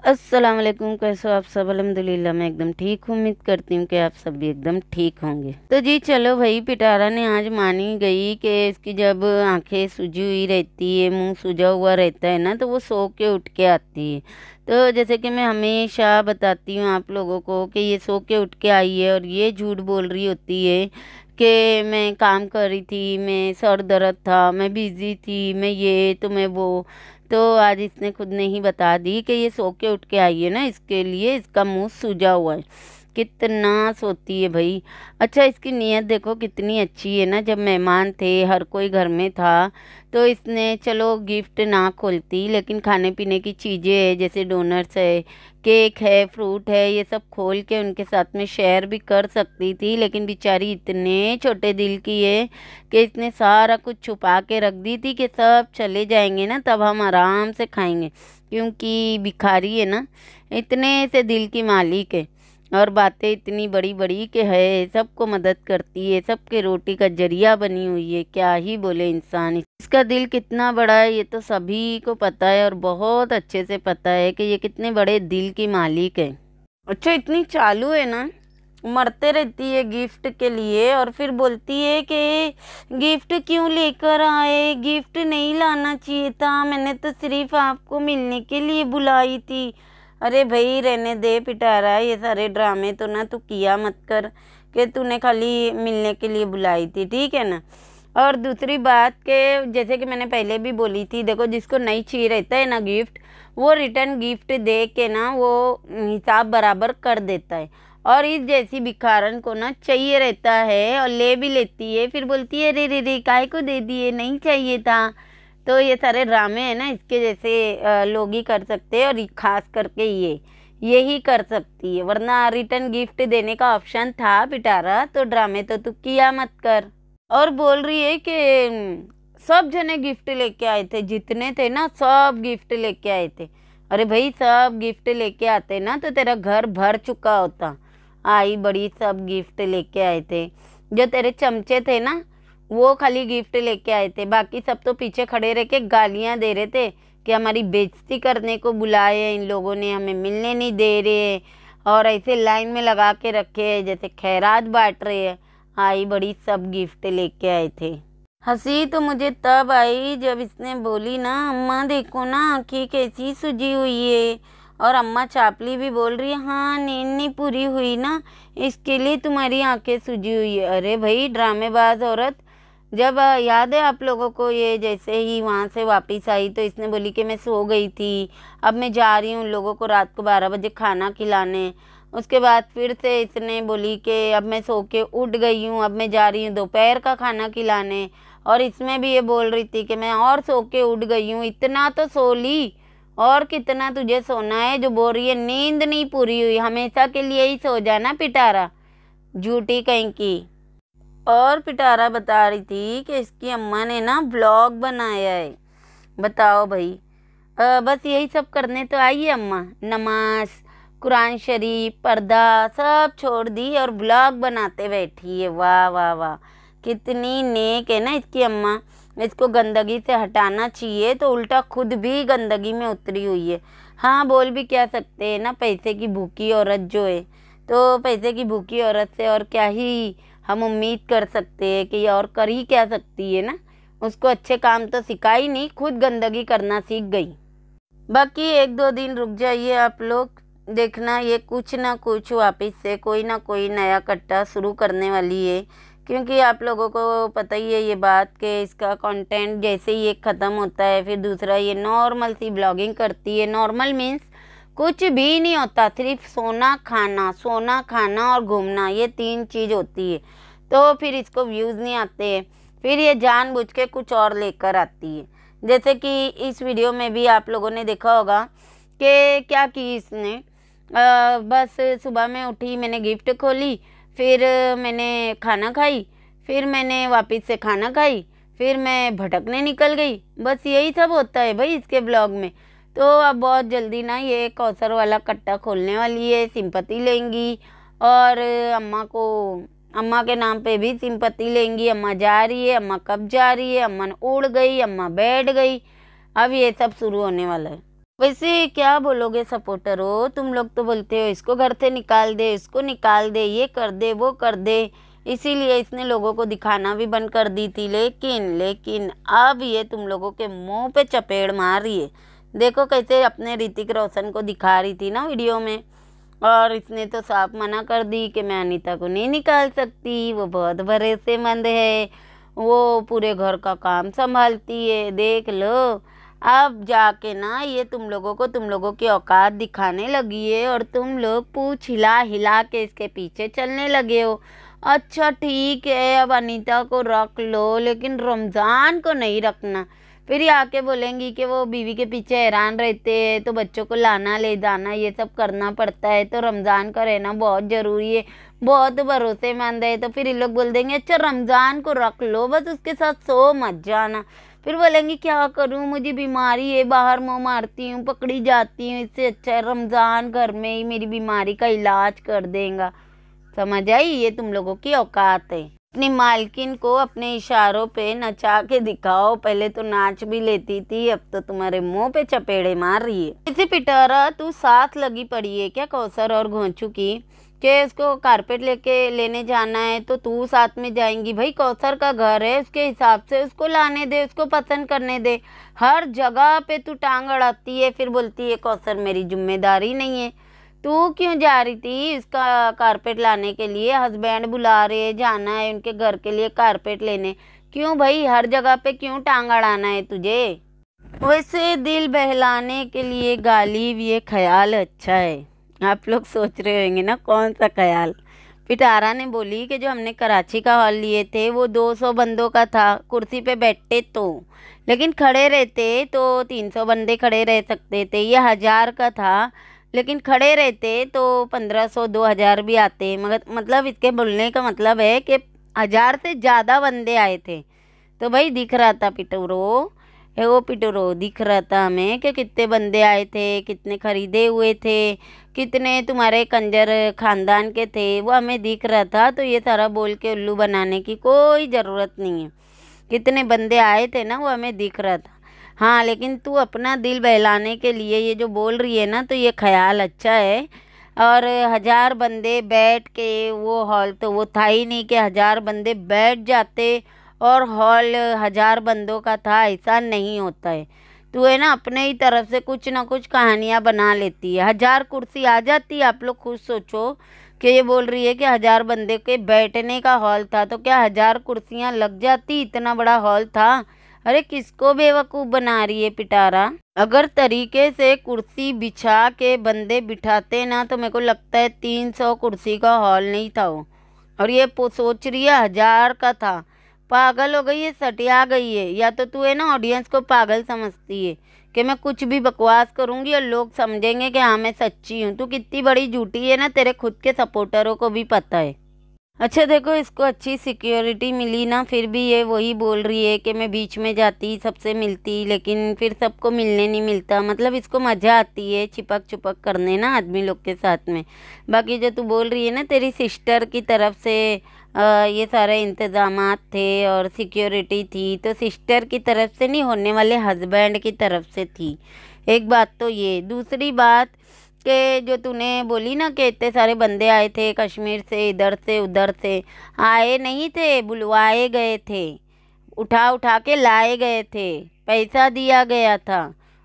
अस्सलाम वालेकुम कैसे हो आप सब? अलहमदिल्ला मैं एकदम ठीक हूँ। उम्मीद करती हूँ कि आप सब भी एकदम ठीक होंगे। तो जी, चलो भाई, पिटारा ने आज मानी गई कि इसकी जब आँखें सूजी हुई रहती है, मुँह सूजा हुआ रहता है ना तो वो सो के उठ के आती है। तो जैसे कि मैं हमेशा बताती हूँ आप लोगों को कि ये सो के उठ के आई है और ये झूठ बोल रही होती है कि मैं काम कर रही थी, मैं सर दर्द था, मैं बिज़ी थी, मैं ये तो मैं वो। तो आज इसने खुद ने ही बता दी कि ये सो के उठ के आई है ना, इसके लिए इसका मुँह सूजा हुआ है। कितना सोती है भाई। अच्छा इसकी नीयत देखो कितनी अच्छी है ना, जब मेहमान थे, हर कोई घर में था तो इसने चलो गिफ्ट ना खोलती, लेकिन खाने पीने की चीज़ें है, जैसे डोनट्स है, केक है, फ्रूट है, ये सब खोल के उनके साथ में शेयर भी कर सकती थी, लेकिन बेचारी इतने छोटे दिल की है कि इसने सारा कुछ छुपा के रख दी थी कि सब चले जाएँगे ना, तब हम आराम से खाएँगे, क्योंकि भिखारी है ना, इतने से दिल की मालिक है। और बातें इतनी बड़ी बड़ी के है, सबको मदद करती है, सबके रोटी का ज़रिया बनी हुई है, क्या ही बोले इंसान। इसका दिल कितना बड़ा है, ये तो सभी को पता है और बहुत अच्छे से पता है कि ये कितने बड़े दिल की मालिक है। अच्छा इतनी चालू है ना? मरते रहती है गिफ्ट के लिए और फिर बोलती है कि गिफ्ट क्यों लेकर आए? गिफ्ट नहीं लाना चाहिए था। मैंने तो सिर्फ़ आपको मिलने के लिए बुलाई थी। अरे भाई, रहने दे पिटारा, ये सारे ड्रामे तो ना तू किया मत कर कि तूने खाली मिलने के लिए बुलाई थी, ठीक है ना? और दूसरी बात के जैसे कि मैंने पहले भी बोली थी, देखो जिसको नहीं चाहिए रहता है ना गिफ्ट, वो रिटर्न गिफ्ट दे के ना वो हिसाब बराबर कर देता है। और इस जैसी भिखारन को ना चाहिए रहता है और ले भी लेती है, फिर बोलती है रे रे रे काय को दे दिए? नहीं चाहिए था। तो ये सारे ड्रामे हैं ना, इसके जैसे लोग ही कर सकते हैं और खास करके ये यही कर सकती है। वरना रिटर्न गिफ्ट देने का ऑप्शन था पिटारा तो ड्रामे तो तू किया मत कर। और बोल रही है कि सब जने गिफ्ट लेके आए थे, जितने थे ना, सब गिफ्ट लेके आए थे। अरे भाई, सब गिफ्ट लेके आते ना तो तेरा घर भर चुका होता। आई बड़ी सब गिफ्ट लेके आए थे। जो तेरे चमचे थे ना वो खाली गिफ्ट लेके आए थे। बाकी सब तो पीछे खड़े रह के गालियाँ दे रहे थे कि हमारी बेइज्जती करने को बुलाए हैं इन लोगों ने हमें मिलने नहीं दे रहे। हैं और ऐसे लाइन में लगा के रखे हैं, जैसे खैरात बांट रहे हैं। आई बड़ी सब गिफ्ट लेके आए थे। हँसी तो मुझे तब आई जब इसने बोली, ना, अम्मा देखो ना, आँखें कैसी सूजी हुई है। और अम्मा चापली भी बोल रही है हाँ नींद नहीं पूरी हुई ना, इसके लिए तुम्हारी आँखें सूजी हुई है। अरे भाई, ड्रामेबाज औरत जब याद है आप लोगों को ये जैसे ही वहाँ से वापस आई तो इसने बोली कि मैं सो गई थी। अब मैं जा रही हूँ उन लोगों को रात को बारह बजे खाना खिलाने। उसके बाद फिर से इसने बोली कि अब मैं सो के उठ गई हूँ, अब मैं जा रही हूँ दोपहर का खाना खिलाने। और इसमें भी ये बोल रही थी कि मैं और सो के उठ गई हूँ, इतना तो सो ली। और कितना तुझे सोना है जो बोल रही है, नींद नहीं पूरी हुई, हमेशा के लिए ही सो जाना पिटारा। झूठी कहीं की। और पिटारा बता रही थी कि इसकी अम्मा ने ना ब्लॉग बनाया है। बताओ भाई। आ, बस यही सब करने तो आई है अम्मा। नमाज़ कुरान शरीफ पर्दा सब छोड़ दी और ब्लॉग बनाते बैठी है। वाह वाह वाह। कितनी नेक है ना इसकी अम्मा। इसको गंदगी से हटाना चाहिए तो उल्टा खुद भी गंदगी में उतरी हुई है। हाँ बोल भी क्या सकते हैं ना पैसे की भूखी औरत जो है। तो पैसे की भूखी औरत से और क्या ही हम उम्मीद कर सकते हैं कि और कर ही क्या सकती है ना? उसको अच्छे काम तो सिखा ही नहीं, खुद गंदगी करना सीख गई। बाकी एक दो दिन रुक जाइए आप लोग, देखना ये कुछ ना कुछ वापस से कोई ना कोई नया कट्टा शुरू करने वाली है। क्योंकि आप लोगों को पता ही है ये बात कि इसका कंटेंट जैसे ही एक ख़त्म होता है, फिर दूसरा ये नॉर्मल सी ब्लॉगिंग करती है। नॉर्मल मीन्स कुछ भी नहीं होता सिर्फ़ सोना खाना सोना खाना और घूमना ये तीन चीज़ होती है। तो फिर इसको व्यूज़ नहीं आते फिर ये जानबूझ के कुछ और लेकर आती है। जैसे कि इस वीडियो में भी आप लोगों ने देखा होगा कि क्या की इसने। आ, बस सुबह में उठी मैंने गिफ्ट खोली फिर मैंने खाना खाई फिर मैंने वापस से खाना खाई फिर मैं भटकने निकल गई। बस यही सब होता है भाई इसके ब्लॉग में। तो अब बहुत जल्दी ना ये कौसर वाला कट्टा खोलने वाली है, सिंपति लेंगी। और अम्मा को, अम्मा के नाम पे भी सिंपति लेंगी। अम्मा जा रही है, अम्मा कब जा रही है? अम्मा उड़ गई, अम्मा बैठ गई। अब ये सब शुरू होने वाला है। वैसे क्या बोलोगे सपोर्टर? हो तुम लोग तो बोलते हो, इसको घर से निकाल दे, इसको निकाल दे, ये कर दे, वो कर दे। इसीलिए इसने लोगों को दिखाना भी बंद कर दी थी। लेकिन लेकिन अब ये तुम लोगों के मुँह पे चपेड़ मार रही है। देखो कैसे अपने ऋतिक रोशन को दिखा रही थी ना वीडियो में। और इसने तो साफ़ मना कर दी कि मैं अनीता को नहीं निकाल सकती, वो बहुत भरोसेमंद है, वो पूरे घर का काम संभालती है, देख लो। अब जाके ना ये तुम लोगों को तुम लोगों की औकात दिखाने लगी है और तुम लोग पूछ हिला हिला के इसके पीछे चलने लगे हो। अच्छा ठीक है, अब अनीता को रख लो, लेकिन रमज़ान को नहीं रखना। फिर ये आके बोलेंगी कि वो बीवी के पीछे हैरान रहते हैं तो बच्चों को लाना, ले जाना, ये सब करना पड़ता है तो रमज़ान का रहना बहुत ज़रूरी है, बहुत भरोसेमंद है तो फिर ये लोग बोल देंगे अच्छा रमज़ान को रख लो, बस उसके साथ सो मत जाना। फिर बोलेंगे, क्या करूँ, मुझे बीमारी है, बाहर मुँह मारती हूँ, पकड़ी जाती हूँ, इससे अच्छा है, रमज़ान घर में ही मेरी बीमारी का इलाज कर देगा। समझ आई? ये तुम लोगों की औकात है। अपनी मालकिन को अपने इशारों पे नचा के दिखाओ। पहले तो नाच भी लेती थी, अब तो तुम्हारे मुँह पे चपेड़े मार रही है। इसी पिटारा, तू साथ लगी पड़ी है क्या कौसर और घोंचू की? कि उसको कारपेट लेके लेने जाना है तो तू साथ में जाएँगी? भाई, कौसर का घर है उसके हिसाब से उसको लाने दे, उसको पसंद करने दे। हर जगह पे तू टांग अड़ाती है, फिर बोलती है, कौसर मेरी ज़िम्मेदारी नहीं है। तू क्यों जा रही थी इसका कारपेट लाने के लिए? हस्बैंड बुला रहे, जाना है उनके घर के लिए कारपेट लेने। क्यों भाई? हर जगह पे क्यों टांग अड़ाना है तुझे? वैसे दिल बहलाने के लिए गालिब ये ख्याल अच्छा है। आप लोग सोच रहे होंगे ना कौन सा ख्याल? पिटारा ने बोली कि जो हमने कराची का हॉल लिए थे, वो 200 बंदों का था, कुर्सी पे बैठते तो। लेकिन खड़े रहते तो 300 बंदे खड़े रह सकते थे। ये हज़ार का था। लेकिन खड़े रहते तो पंद्रह सौ, दो हज़ार भी आते। मगर मतलब इसके बोलने का मतलब है कि हज़ार से ज़्यादा बंदे आए थे। तो भाई दिख रहा था पिटोरो। है वो पिटोरो, दिख रहा था हमें कि कितने बंदे आए थे, कितने खरीदे हुए थे, कितने तुम्हारे कंजर ख़ानदान के थे, वो हमें दिख रहा था। तो ये सारा बोल के उल्लू बनाने की कोई ज़रूरत नहीं है। कितने बंदे आए थे ना, वो हमें दिख रहा था। हाँ लेकिन तू अपना दिल बहलाने के लिए ये जो बोल रही है ना तो ये ख्याल अच्छा है। और हज़ार बंदे बैठ के वो हॉल तो वो था ही नहीं कि हज़ार बंदे बैठ जाते और हॉल हज़ार बंदों का था, ऐसा नहीं होता है। तू है ना, अपने ही तरफ़ से कुछ ना कुछ कहानियाँ बना लेती है। हज़ार कुर्सी आ जाती है, आप लोग खुद सोचो कि ये बोल रही है कि हज़ार बंदे के बैठने का हॉल था तो क्या हज़ार कुर्सियाँ लग जाती? इतना बड़ा हॉल था। अरे किसको बेवकूफ़ बना रही है पिटारा? अगर तरीके से कुर्सी बिछा के बंदे बिठाते ना तो मेरे को लगता है तीन सौ कुर्सी का हॉल नहीं था वो। और ये सोच रही है हज़ार का था। पागल हो गई है, सटिया गई है। या तो तू है ना ऑडियंस को पागल समझती है कि मैं कुछ भी बकवास करूँगी और लोग समझेंगे कि हाँ मैं सच्ची हूँ। तू कितनी बड़ी झूठी है ना, तेरे खुद के सपोर्टरों को भी पता है। अच्छा देखो इसको अच्छी सिक्योरिटी मिली ना फिर भी ये वही बोल रही है कि मैं बीच में जाती सबसे मिलती लेकिन फिर सबको मिलने नहीं मिलता। मतलब इसको मज़ा आती है चिपक चुपक करने ना आदमी लोग के साथ में। बाकी जो तू बोल रही है ना तेरी सिस्टर की तरफ़ से आ, ये सारे इंतज़ाम थे और सिक्योरिटी थी तो सिस्टर की तरफ़ से नहीं होने वाले हस्बैंड की तरफ़ से थी। एक बात तो ये। दूसरी बात के जो तूने बोली ना कि इतने सारे बंदे आए थे कश्मीर से, इधर से, उधर से, आए नहीं थे, बुलवाए गए थे, उठा उठा के लाए गए थे, पैसा दिया गया था।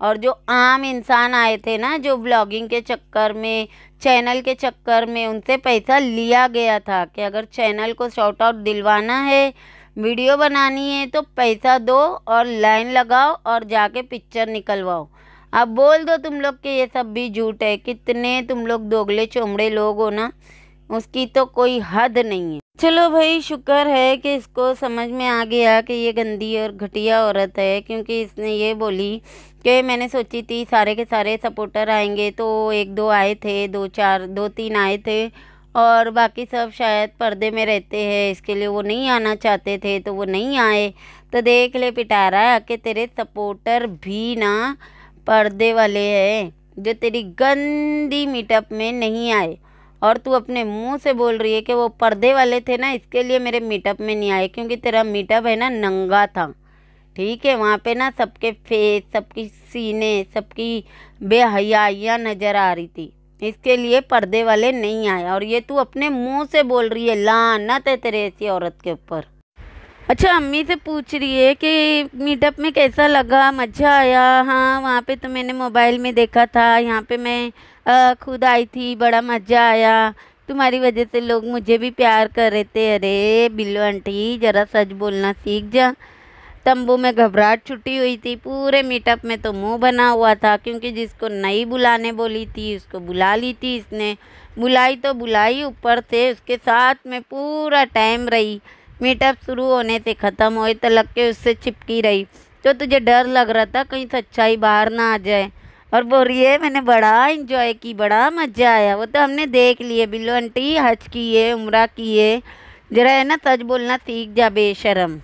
और जो आम इंसान आए थे ना, जो ब्लॉगिंग के चक्कर में चैनल के चक्कर में, उनसे पैसा लिया गया था कि अगर चैनल को शॉर्ट आउट दिलवाना है वीडियो बनानी है तो पैसा दो और लाइन लगाओ और जाके पिक्चर निकलवाओ। अब बोल दो तुम लोग कि ये सब भी झूठ है। कितने तुम लोग दोगले चोमड़े लोग हो ना, उसकी तो कोई हद नहीं है। चलो भाई, शुक्र है कि इसको समझ में आ गया कि ये गंदी और घटिया औरत है, क्योंकि इसने ये बोली कि मैंने सोची थी सारे के सारे सपोर्टर आएँगे तो एक दो आए थे, दो चार, दो तीन आए थे, और बाकी सब शायद पर्दे में रहते हैं, इसके लिए वो नहीं आना चाहते थे तो वो नहीं आए। तो देख ले पिटारा, कि तेरे सपोर्टर भी ना पर्दे वाले हैं, जो तेरी गंदी मीटअप में नहीं आए। और तू अपने मुँह से बोल रही है कि वो पर्दे वाले थे ना, इसके लिए मेरे मीटअप में नहीं आए, क्योंकि तेरा मीटअप है ना नंगा था। ठीक है, वहाँ पे ना सबके फेस सबकी सीने, सबकी बेहयाइयाँ नज़र आ रही थी। इसके लिए पर्दे वाले नहीं आए, और ये तू अपने मुँह से बोल रही है, लानत है तेरे ऐसी औरत के ऊपर। अच्छा अम्मी से पूछ रही है कि मीटअप में कैसा लगा? मज़ा आया। हाँ वहाँ पे तो मैंने मोबाइल में देखा था। यहाँ पे मैं खुद आई थी। बड़ा मज़ा आया। तुम्हारी वजह से लोग मुझे भी प्यार कर रहे थे। अरे, बिल्लो आंटी, ज़रा सच बोलना सीख जा। तंबू में घबराहट छुट्टी हुई थी। पूरे मीटअप में तो मुँह बना हुआ था, क्योंकि जिसको नहीं बुलाने बोली थी, उसको बुला ली थी इसने। बुलाई तो बुलाई, ऊपर से उसके साथ में पूरा टाइम रही। मीटअप शुरू होने से ख़त्म हुए तलक के उससे चिपकी रही। तो तुझे डर लग रहा था कहीं सच्चाई बाहर ना आ जाए। और बोल रही है, मैंने बड़ा इंजॉय की, बड़ा मज़ा आया। वो तो हमने देख लिए, बिल्लो आंटी, हज किए, उम्र किए। जरा है ना, सच बोलना सीख जा बेशरम।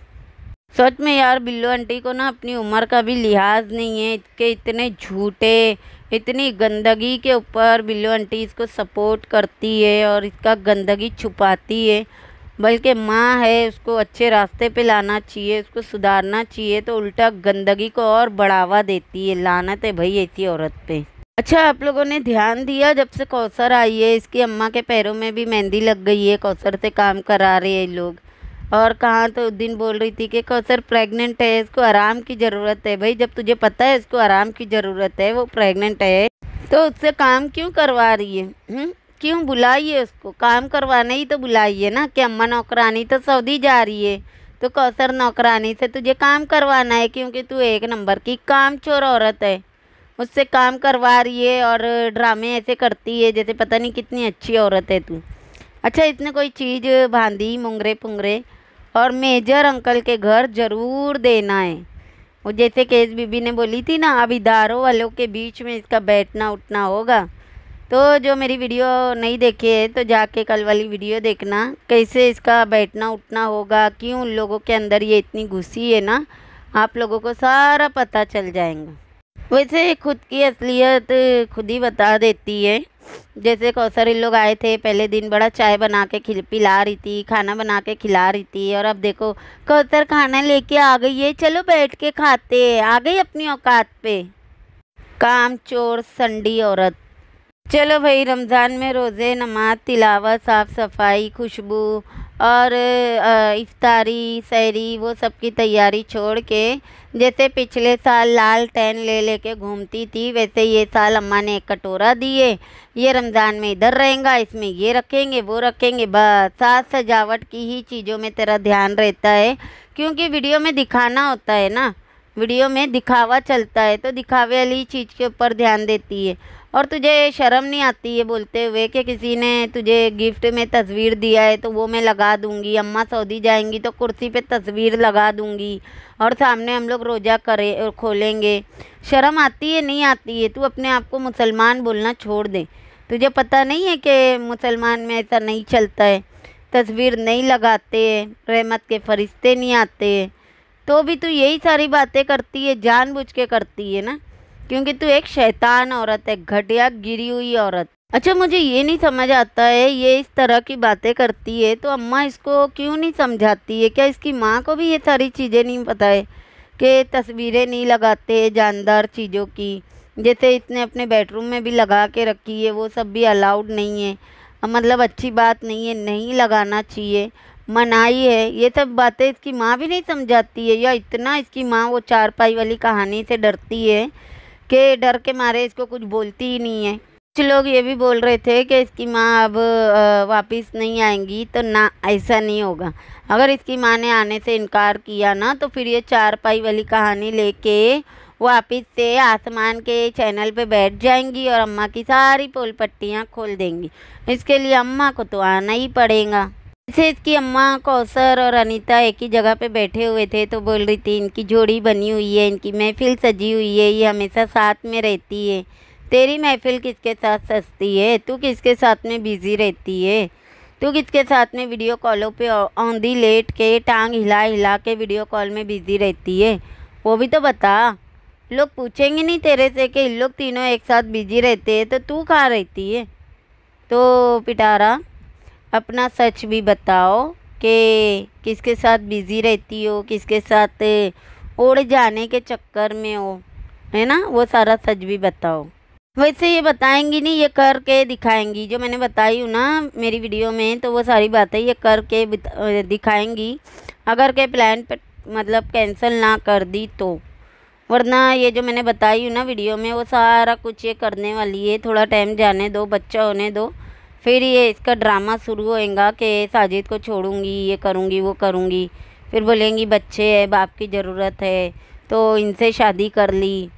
सच में यार, बिल्लो आंटी को ना अपनी उम्र का भी लिहाज नहीं है। इसके इतने झूठे, इतनी गंदगी के ऊपर बिल्लो आंटी इसको सपोर्ट करती है और इसका गंदगी छुपाती है। बल्कि माँ है, उसको अच्छे रास्ते पे लाना चाहिए, उसको सुधारना चाहिए तो उल्टा गंदगी को और बढ़ावा देती है, लानत है भाई ऐसी औरत पे। अच्छा आप लोगों ने ध्यान दिया जब से कौसर आई है, इसकी अम्मा के पैरों में भी मेहंदी लग गई है, कौसर से काम करा रहे हैं लोग। और कहाँ तो उस दिन बोल रही थी कि कौसर प्रेग्नेंट है, इसको आराम की ज़रूरत है। भाई, जब तुझे पता है इसको आराम की ज़रूरत है, वो प्रेग्नेंट है तो उससे काम क्यों करवा रही है? हुँ? क्यों बुलाइए उसको? काम करवाने ही तो बुलाइए ना। कि अम्मा नौकरानी तो सऊदी जा रही है। तो कौसर नौकरानी से तुझे काम करवाना है क्योंकि तू एक नंबर की काम चोर औरत है। उससे काम करवा रही है और ड्रामे ऐसे करती है जैसे पता नहीं कितनी अच्छी औरत है तू। अच्छा इसने कोई चीज़ बांधी मुंगरे पुंगरे? और मेजर अंकल के घर ज़रूर देना है। वो जैसे केस बीबी ने बोली थी ना अब इदारों वालों के बीच में इसका बैठना उठना होगा। तो जो मेरी वीडियो नहीं देखी है तो जाके कल वाली वीडियो देखना, कैसे इसका बैठना उठना होगा, क्यों उन लोगों के अंदर ये इतनी घुसी है ना, आप लोगों को सारा पता चल जाएगा। वैसे खुद की असलियत खुद ही बता देती है। जैसे कौसर लोग आए थे, पहले दिन बड़ा चाय बना के खिल, पिला रही थी, खाना बना के खिला रही थी, और अब देखो, कौसर खाना लेके आ गई है, चलो बैठ के खाते आ गई अपनी औकात पे। काम चोर, संडी औरत। चलो भाई, रमज़ान में रोज़े, नमाज़, तिलावत, साफ़ सफ़ाई, खुशबू और इफ्तारी, सहरी, वो सब की तैयारी छोड़ के जैसे पिछले साल लाल टैन ले लेके घूमती थी, वैसे ये साल अम्मा ने एक कटोरा दिए। ये रमज़ान में इधर रहेगा, इसमें ये रखेंगे, वो रखेंगे। बस, साज सजावट की ही चीज़ों में तेरा ध्यान रहता है, क्योंकि वीडियो में दिखाना होता है ना। वीडियो में दिखावा चलता है तो दिखावे वाली चीज़ के ऊपर ध्यान देती है। और तुझे शर्म नहीं आती है बोलते हुए कि किसी ने तुझे गिफ्ट में तस्वीर दिया है तो वो मैं लगा दूँगी? अम्मा सऊदी जाएँगी तो कुर्सी पे तस्वीर लगा दूँगी और सामने हम लोग रोज़ा करे, खोलेंगे। शर्म आती है, नहीं आती है? तू अपने आप को मुसलमान बोलना छोड़ दे। तुझे पता नहीं है कि मुसलमान में ऐसा नहीं चलता है? तस्वीर नहीं लगाते, रहमत के फरिश्ते नहीं आते। तो भी तू यही सारी बातें करती है, जानबूझ के करती है ना? क्योंकि तू एक शैतान औरत है घटिया गिरी हुई औरत। अच्छा मुझे ये नहीं समझ आता है, ये इस तरह की बातें करती है तो अम्मा इसको क्यों नहीं समझाती है? क्या इसकी माँ को भी ये सारी चीज़ें नहीं पता है कि तस्वीरें नहीं लगाते जानदार चीज़ों की? जैसे इसने अपने बेडरूम में भी लगा के रखी है, वो सब भी अलाउड नहीं है। मतलब अच्छी बात नहीं है, नहीं लगाना चाहिए। मनाई है, ये सब बातें इसकी माँ भी नहीं समझाती है? या इतना इसकी माँ वो चारपाई वाली कहानी से डरती है के डर के मारे इसको कुछ बोलती ही नहीं है। कुछ लोग ये भी बोल रहे थे कि इसकी माँ अब वापस नहीं आएँगी तो ना, ऐसा नहीं होगा। अगर इसकी माँ ने आने से इनकार किया ना तो फिर ये चार पाई वाली कहानी लेके वापस से आसमान के चैनल पे बैठ जाएँगी और अम्मा की सारी पोल पट्टियाँ खोल देंगी। इसके लिए अम्मा को तो आना ही पड़ेगा। जैसे इसकी अम्मा कौसर और अनीता एक ही जगह पे बैठे हुए थे तो बोल रही थी, इनकी जोड़ी बनी हुई है, इनकी महफिल सजी हुई है, ये हमेशा साथ में रहती है। तेरी महफिल किसके साथ सजती है? तू किसके साथ में बिज़ी रहती है? तू किसके साथ में वीडियो कॉलों पे औंधी लेट के टांग हिला हिला के वीडियो कॉल में बिज़ी रहती है? वो भी तो बता। लोग पूछेंगे नहीं तेरे से कि इन लोग तीनों एक साथ बिज़ी रहते हैं तो तू कहाँ रहती है? तो पिटारा अपना सच भी बताओ कि किसके साथ बिज़ी रहती हो, किसके साथ उड़ जाने के चक्कर में हो, है ना? वो सारा सच भी बताओ। वैसे ये बताएँगी नहीं, ये करके दिखाएँगी। जो मैंने बताई हूँ ना मेरी वीडियो में तो वो सारी बातें ये करके दिखाएँगी। अगर के प्लान पे मतलब कैंसिल ना कर दी तो। वरना ये जो मैंने बताई हूँ ना वीडियो में, वो सारा कुछ ये करने वाली है। थोड़ा टाइम जाने दो, बच्चा होने दो। फिर ये इसका ड्रामा शुरू होएगा कि साजिद को छोड़ूँगी ये करूँगी वो करूँगी। फिर बोलेंगी बच्चे है बाप की ज़रूरत है। तो इनसे शादी कर ली।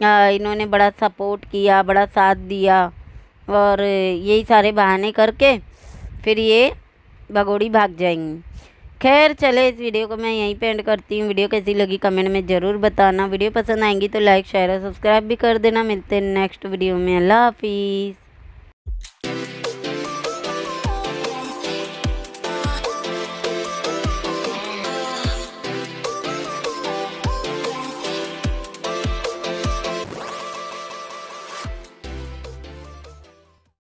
आ, इन्होंने बड़ा सपोर्ट किया बड़ा साथ दिया और यही सारे बहाने करके फिर ये भगोड़ी भाग जाएँगी। खैर चले इस वीडियो को मैं यहीं पे एंड करती हूँ। वीडियो कैसी लगी कमेंट में ज़रूर बताना। वीडियो पसंद आएँगी तो लाइक शेयर और सब्सक्राइब भी कर देना। मिलते हैं नेक्स्ट वीडियो में। अल्लाह हाफिज़।